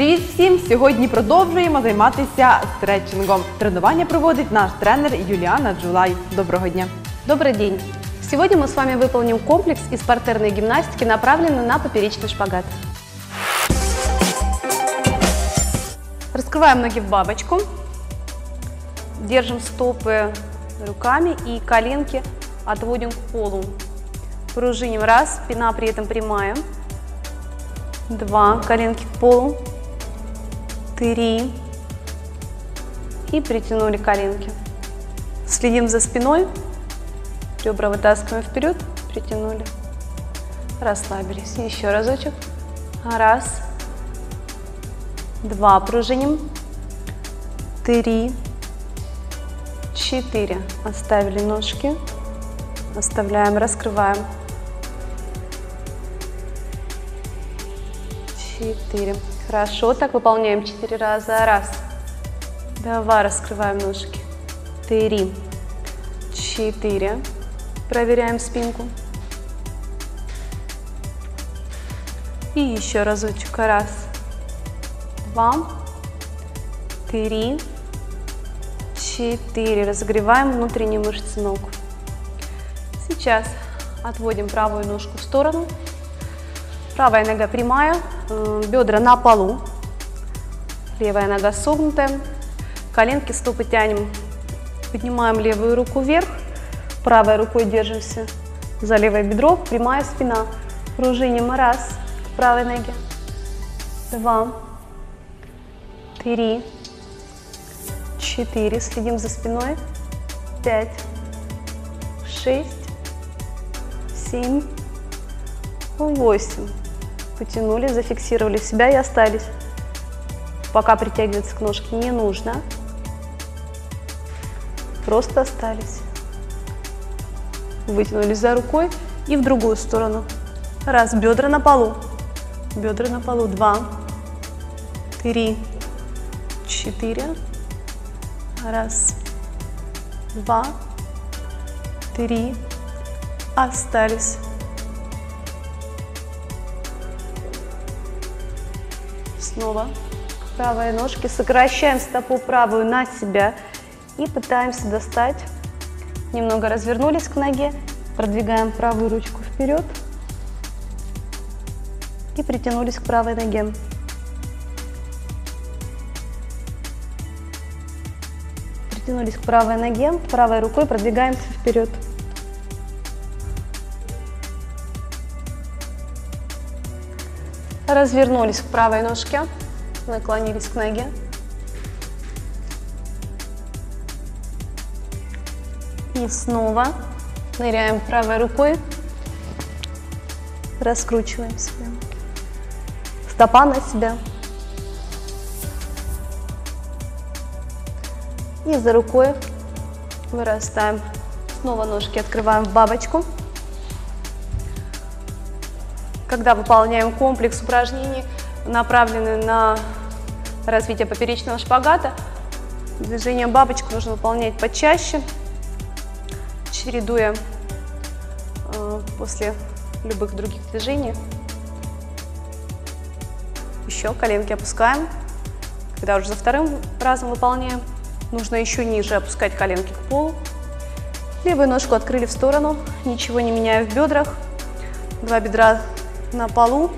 Привіт всім! Сьогодні продовжуємо займатися стретчингом. Тренування проводить наш тренер Юліана Джулай. Доброго дня! Добрый день! Сегодня мы с вами выполним комплекс из партерной гимнастики, направленный на поперечный шпагат. Раскрываем ноги в бабочку. Держим стопы руками и коленки отводим к полу. Пружиним. Раз, спина при этом прямая. Два, коленки к полу. Три. И притянули коленки. Следим за спиной. Ребра вытаскиваем вперед, притянули. Расслабились. Еще разочек. Раз. Два. Пружиним. Три. Четыре. Оставили ножки. Оставляем, раскрываем. Четыре. Хорошо, так выполняем четыре раза. Раз. Два. Раскрываем ножки. Три. Четыре. Проверяем спинку. И еще разочек. Раз, два, три, четыре. Разогреваем внутренние мышцы ног. Сейчас отводим правую ножку в сторону. Правая нога прямая, э, бедра на полу. Левая нога согнутая. Коленки, стопы тянем. Поднимаем левую руку вверх. Правой рукой держимся за левое бедро. Прямая спина. Пружиним. Раз. К правой ноге. Два. Три. Четыре. Следим за спиной. Пять. Шесть. Семь. Восемь. Потянули, зафиксировали себя и остались. Пока притягиваться к ножке не нужно. Просто остались. Вытянулись за рукой и в другую сторону. Раз, бедра на полу. Бедра на полу. Два, три, четыре. Раз, два, три. Остались. Снова правой ножки. Сокращаем стопу правую на себя и пытаемся достать. Немного развернулись к ноге, продвигаем правую ручку вперед и притянулись к правой ноге. Притянулись к правой ноге, правой рукой продвигаемся вперед. Развернулись к правой ножке, наклонились к ноге. И снова ныряем правой рукой, раскручиваем себя. Стопа на себя. И за рукой вырастаем. Снова ножки открываем в бабочку. Когда выполняем комплекс упражнений, направленный на развитие поперечного шпагата, движение бабочку нужно выполнять почаще чередуя э, после любых других движений. Еще коленки опускаем. Когда уже за вторым разом выполняем, нужно еще ниже опускать коленки к полу. Левую ножку открыли в сторону, ничего не меняя в бедрах. Два бедра на полу.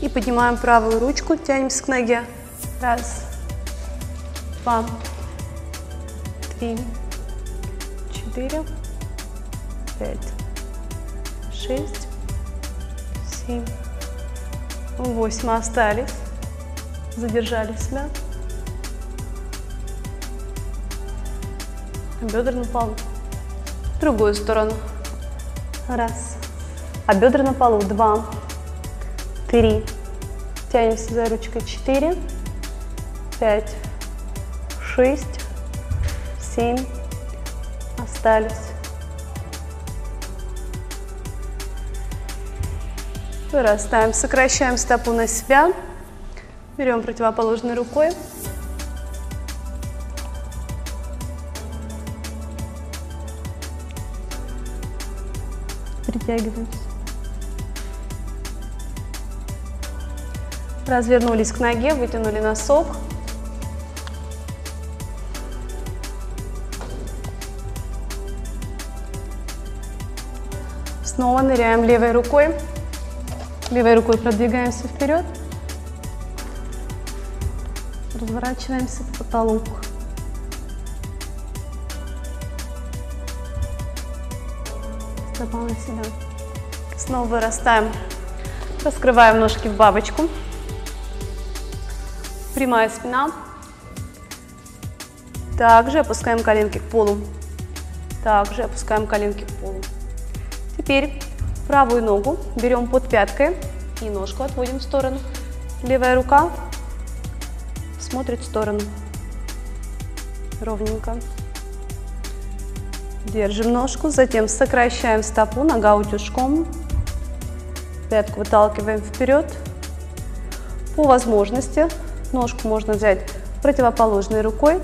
И поднимаем правую ручку, тянемся к ноге. Раз, два, три, четыре, пять, шесть, семь, восемь. Остались. Задержали себя. Бедра на полу. В другую сторону. Раз. А бедра на полу. Два. Три. Тянемся за ручкой. Четыре. Пять. Шесть. Семь остались. Вырастаем, сокращаем стопу на себя. Берем противоположной рукой. Притягиваемся. Развернулись к ноге, вытянули носок. Снова ныряем левой рукой. Левой рукой продвигаемся вперед. Разворачиваемся. Стопа на себя. Снова вырастаем. Раскрываем ножки в бабочку. Прямая спина. Также опускаем коленки к полу. Также опускаем коленки к полу. Теперь правую ногу берем под пяткой и ножку отводим в сторону. Левая рука смотрит в сторону. Ровненько. Держим ножку, затем сокращаем стопу, нога утюжком. Пятку выталкиваем вперед. По возможности ножку можно взять противоположной рукой.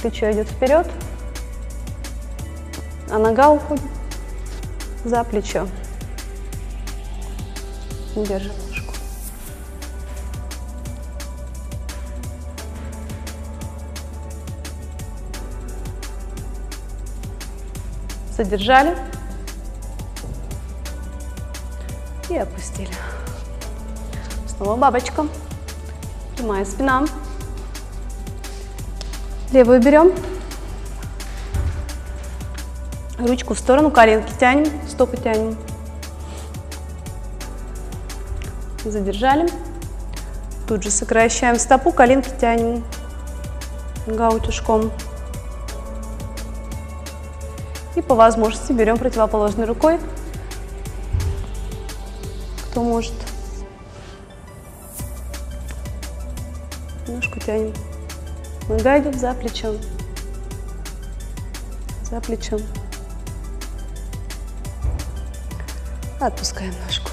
Плечо идет вперед, а нога уходит за плечо. Держим ножку. Задержали и опустили. Снова бабочка. Прямая спина. Левую берем. Ручку в сторону, коленки тянем, стопы тянем. Задержали. Тут же сокращаем стопу, коленки тянем. Нога утюжком. И по возможности берем противоположной рукой, кто может. Тянем. Нога идет за плечом. За плечом. Отпускаем ножку.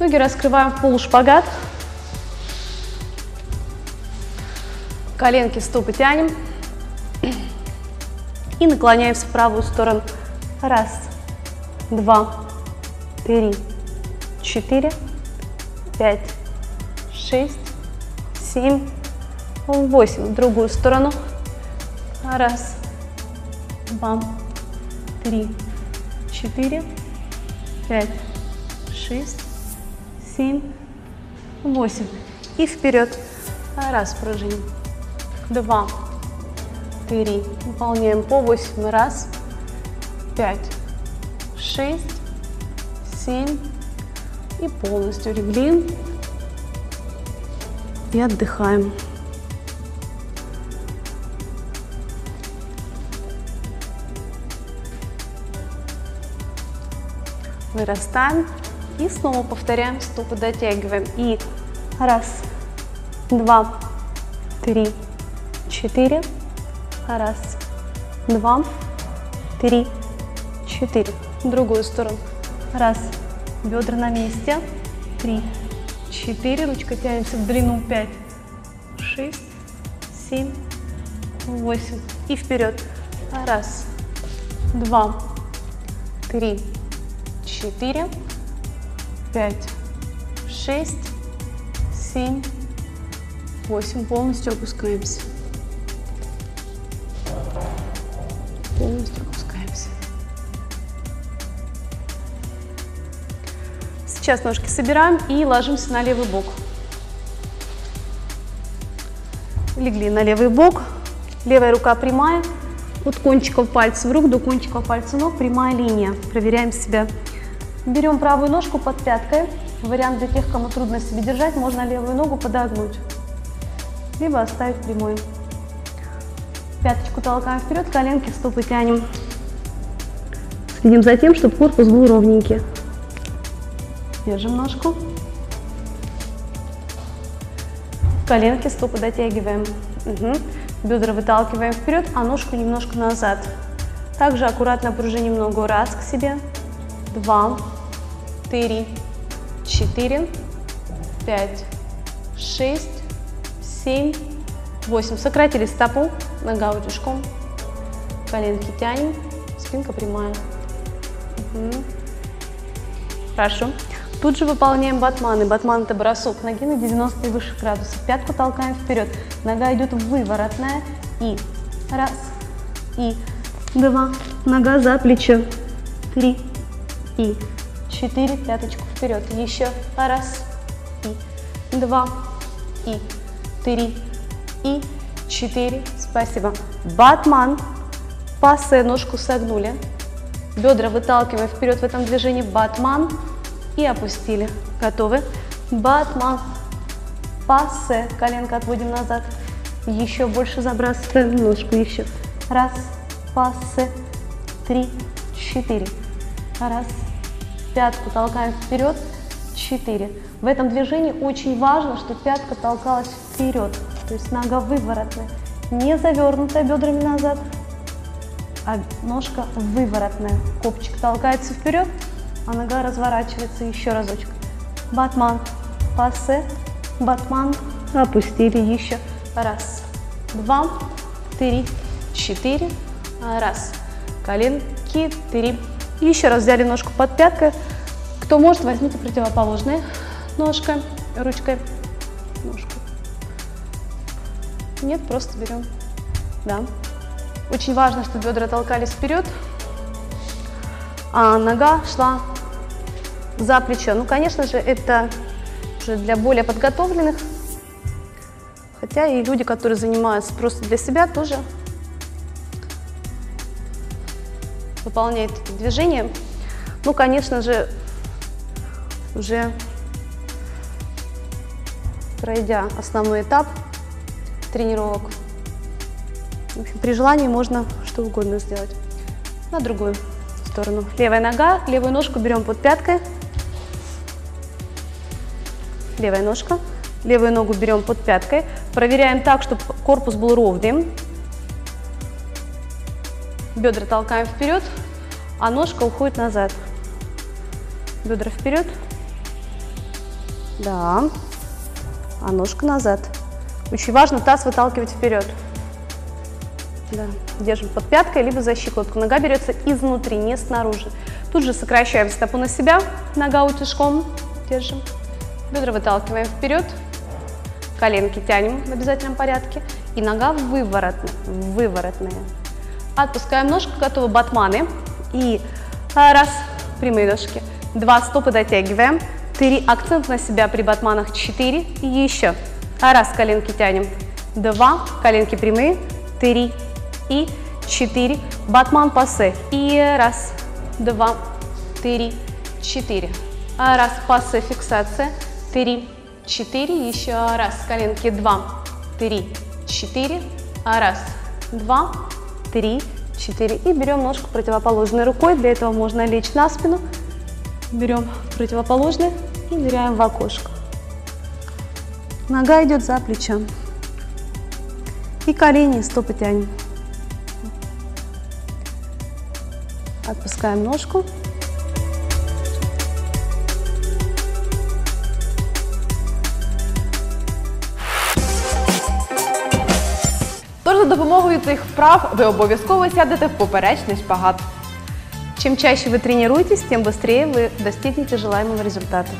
Ноги раскрываем в полушпагат. Коленки, стопы тянем. И наклоняемся в правую сторону. Раз, два, три, четыре, пять, шесть, семь, восемь. В другую сторону. Раз, два, три, четыре, пять, шесть, семь, восемь. И вперед. Раз, пружиним. Два, три. Выполняем по восемь. Раз, пять, шесть, семь. И полностью легли. И отдыхаем. Вырастаем. И снова повторяем, стопы дотягиваем. И раз, два, три, четыре. Раз, два, три, четыре. Другую сторону. Раз, бедра на месте. Три, четыре. Ручка тянется в длину. Пять, шесть, семь, восемь. И вперед. Раз, два, три, четыре, пять, шесть, семь, восемь. Полностью опускаемся. Полностью опускаемся. Сейчас ножки собираем и ложимся на левый бок. Легли на левый бок. Левая рука прямая. От кончиков пальцев рук до кончиков пальцев ног прямая линия. Проверяем себя. Берем правую ножку под пяткой. Вариант для тех, кому трудно себе держать, можно левую ногу подогнуть. Либо оставить прямой. Пяточку толкаем вперед, коленки, стопы тянем. Следим за тем, чтобы корпус был ровненький. Держим ножку. Коленки, стопы дотягиваем. Угу. Бедра выталкиваем вперед, а ножку немножко назад. Также аккуратно пружиним ногу раз к себе, два, три, четыре, пять, шесть, семь, восемь. Сократили стопу, нога утюжком, коленки тянем, спинка прямая. Угу. Хорошо. Тут же выполняем батманы. Батман это бросок ноги на 90 и выше градусов. Пятку толкаем вперед. Нога идет выворотная. И раз, и два. Нога за плечо. Три, и четыре. Пяточку вперед. Еще раз, и два, и три, и четыре. Спасибо. Батман. Пассе, ножку согнули. Бедра выталкиваем вперед в этом движении. Батман. И опустили. Готовы? Батман. Пассе. Коленка отводим назад. Еще больше забрасываем ножку. Еще. Раз. Пассе. Три. Четыре. Раз. Пятку толкаем вперед. Четыре. В этом движении очень важно, что пятка толкалась вперед. То есть нога выворотная. Не завернутая бедрами назад, а ножка выворотная. Копчик толкается вперед, а нога разворачивается еще разочек. Батман, пассе, батман, опустили еще. Раз, два, три, четыре, раз. Коленки, три. Еще раз взяли ножку под пяткой. Кто может, возьмите противоположные. Ножка, ручкой, ножку. Нет, просто берем. Да. Очень важно, чтобы бедра толкались вперед, а нога шла за плечо. Ну, конечно же, это уже для более подготовленных, хотя и люди, которые занимаются просто для себя, тоже выполняют это движение. Ну, конечно же, уже пройдя основной этап тренировок, в общем, при желании можно что угодно сделать. На другую сторону. Левая нога, левую ножку берем под пяткой. Левая ножка. Левую ногу берем под пяткой. Проверяем так, чтобы корпус был ровным. Бедра толкаем вперед, а ножка уходит назад. Бедра вперед. Да. А ножка назад. Очень важно таз выталкивать вперед. Да. Держим под пяткой, либо за щиколотку. Нога берется изнутри, не снаружи. Тут же сокращаем стопу на себя, нога утюжком. Держим. Бедра выталкиваем вперед. Коленки тянем в обязательном порядке. И нога выворотная. выворотная. Отпускаем ножку, готовы батманы. И раз, прямые ножки. Два, стопы дотягиваем. Три, акцент на себя при батманах. Четыре, и еще. Раз, коленки тянем. Два, коленки прямые. Три, и четыре. Батман пассе. И раз, два, три, четыре. Раз, пассе, фиксация. Три, четыре. Еще раз. Коленки два, три, четыре. Раз, два, три, четыре. И берем ножку противоположной рукой. Для этого можно лечь на спину. Берем противоположный и ныряем в окошко. Нога идет за плечом. И колени, стопы тянем. Отпускаем ножку. За допомогою цих вправ ви обов'язково сядете в поперечний шпагат. Чем чаще вы тренируетесь, тем быстрее вы достигнете желаемого результата.